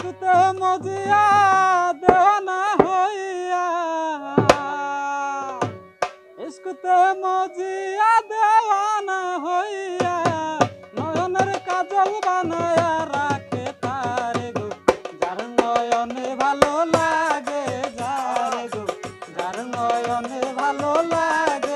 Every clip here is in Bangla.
মজিয়া দেওয়ানা হইয়া। ইস্কুতে মজিয়া দেওয়ানা হইয়া নয়নের কাজল বানায়া রাখে তারে গো। যার নয়নে ভালো লাগে, যারে গো। যার নয়নে ভালো লাগে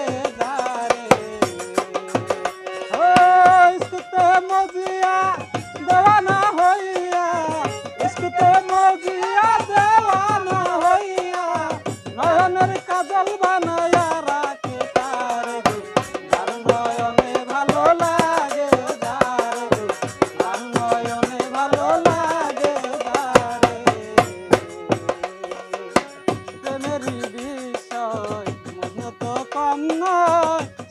জন্য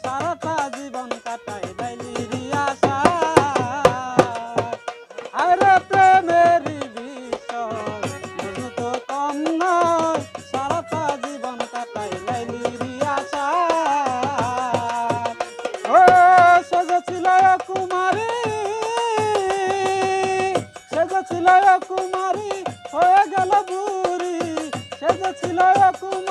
সারাটা জীবন কাটাই বাইলির আশা আরে প্রেমের বিষয় তো কম নয়, সারাটা জীবন কাটাই বাইলির আশা ও, সেজেছিল কুমারী সেজেছিল কুমারী, হয়ে গেল বুড়ি, সেজেছিল কুমারী।